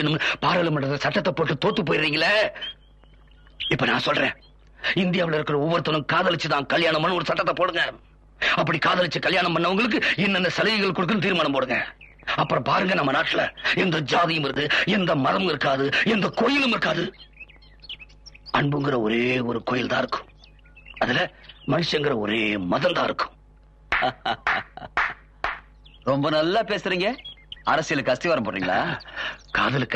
காதலிக்கணும் பாராளுமன்ற சட்டத்தை போட்டு தோத்து போயிடுறீங்களே? இப்ப நான் சொல்றேன். இந்தியாவில் இருக்கிற ஒவ்வொருத்தரும் காதலிச்சுதான் கல்யாணம் பண்ண ஒரு சட்டத்தை போடுங்க. அப்படி காதலிச்சு கல்யாணம் பண்ணவங்களுக்கு என்னென்ன சலுகைகள் கொடுக்கணும் தீர்மானம் போடுங்க. அப்புறம் பாருங்க நம்ம நாட்டுல எந்த ஜாதியும் இருக்கு எந்த மதமும் இருக்காது எந்த கோயிலும் இருக்காது. அன்புங்கிற ஒரே ஒரு கோயில் தான் இருக்கும். அதுல மனுஷங்கிற ஒரே மதம் தான் இருக்கும். ரொம்ப நல்லா பேசுறீங்க. அரசியலுக்கு அஸ்திவாரம் போடுறீங்களா? காதலுக்கு